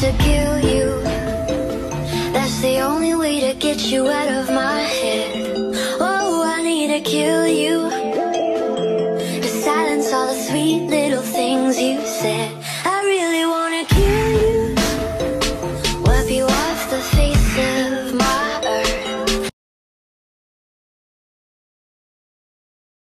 to kill you. That's the only way to get you out of my head. Oh, I need to kill you. To silence all the sweet little things.